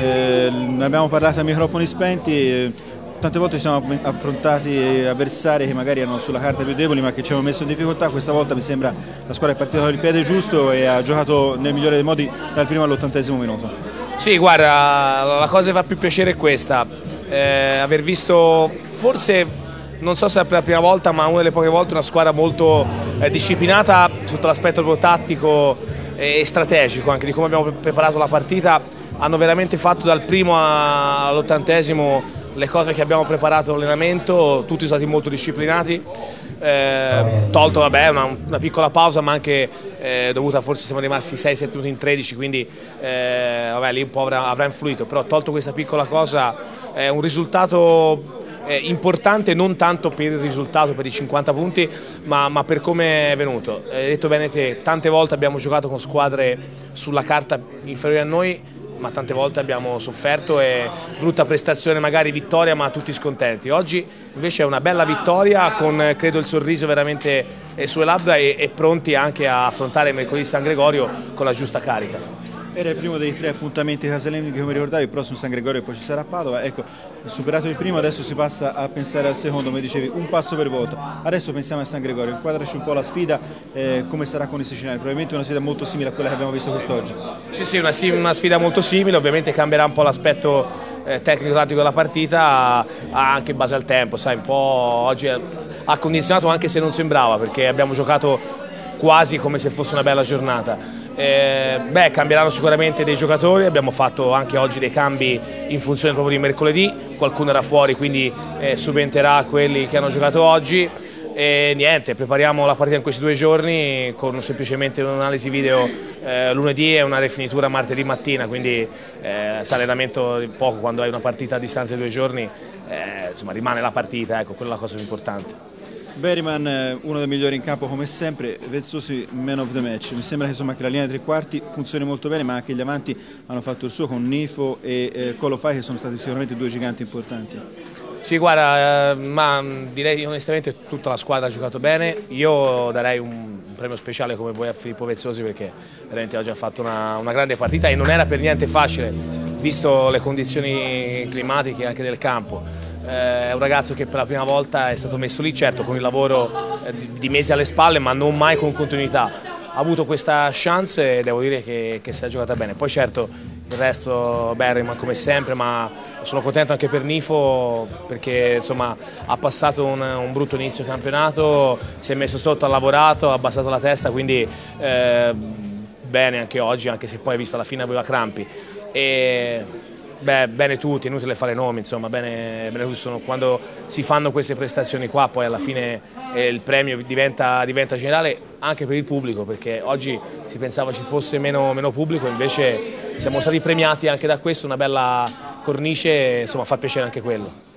Eh, ne abbiamo parlato a microfoni spenti, eh, tante volte ci siamo affrontati avversari che magari erano sulla carta più deboli ma che ci hanno messo in difficoltà, questa volta mi sembra la squadra è partita con il piede giusto e ha giocato nel migliore dei modi dal primo all'ottantesimo minuto. Sì, guarda, la cosa che fa più piacere è questa, eh, aver visto forse non so se è la prima volta, ma una delle poche volte una squadra molto eh, disciplinata sotto l'aspetto tattico e strategico, anche di come abbiamo preparato la partita. Hanno veramente fatto dal primo all'ottantesimo le cose che abbiamo preparato all'allenamento, tutti stati molto disciplinati, eh, tolto vabbè, una, una, piccola pausa ma anche eh, dovuta forse siamo rimasti 6-7 minuti in 13 quindi eh, vabbè, lì un po' avrà, avrà, influito, però tolto questa piccola cosa è un risultato importante non tanto per il risultato, per i 50 punti, ma, ma per come è venuto. Hai detto bene te, tante volte abbiamo giocato con squadre sulla carta inferiori a noi, ma tante volte abbiamo sofferto e brutta prestazione, magari vittoria, ma tutti scontenti. Oggi invece è una bella vittoria con credo il sorriso veramente sulle labbra e, e pronti anche a affrontare mercoledì San Gregorio con la giusta carica. Era il primo dei tre appuntamenti casalinghi che come ricordavi, il prossimo San Gregorio e poi ci sarà Padova. Ecco, superato il primo adesso si passa a pensare al secondo, come dicevi, un passo per volta. Adesso pensiamo a San Gregorio, inquadraci un po' la sfida, eh, come sarà con i siciliani, probabilmente una sfida molto simile a quella che abbiamo visto quest'oggi. Sì, sì, una, una sfida molto simile, ovviamente cambierà un po' l'aspetto eh, tecnico-tattico della partita, anche in base al tempo, sai, un po' oggi ha condizionato anche se non sembrava, perché abbiamo giocato quasi come se fosse una bella giornata. Eh, beh, cambieranno sicuramente dei giocatori, abbiamo fatto anche oggi dei cambi in funzione proprio di mercoledì, qualcuno era fuori quindi eh, subenterà quelli che hanno giocato oggi e niente, prepariamo la partita in questi due giorni con semplicemente un'analisi video eh, lunedì e una rifinitura martedì mattina, quindi eh, allenamento poco quando hai una partita a distanza di due giorni, eh, insomma rimane la partita, ecco, quella è la cosa più importante. Beriman eh, uno dei migliori in campo come sempre, Vezzosi man of the match, mi sembra che, insomma, che la linea dei tre quarti funzioni molto bene ma anche gli avanti hanno fatto il suo con Nifo e eh, Colofai che sono stati sicuramente due giganti importanti. Sì guarda, eh, ma direi onestamente tutta la squadra ha giocato bene, io darei un premio speciale come voi a Filippo Vezzosi perché veramente oggi ha fatto una, una grande partita e non era per niente facile visto le condizioni climatiche anche del campo è un ragazzo che per la prima volta è stato messo lì, certo con il lavoro eh, di mesi alle spalle, ma non mai con continuità. Ha avuto questa chance e devo dire che, che si è giocata bene. Poi certo il resto Berryman come sempre, ma sono contento anche per Nifo perché insomma, ha passato un, un, brutto inizio campionato, si è messo sotto, ha lavorato, ha abbassato la testa, quindi eh, bene anche oggi, anche se poi visto alla fine aveva crampi. E, Beh, bene tutti, inutile fare nomi, insomma, bene, bene tutti sono, quando si fanno queste prestazioni qua poi alla fine eh, il premio diventa, diventa, generale anche per il pubblico perché oggi si pensava ci fosse meno, meno, pubblico, invece siamo stati premiati anche da questo, una bella cornice, insomma fa piacere anche quello.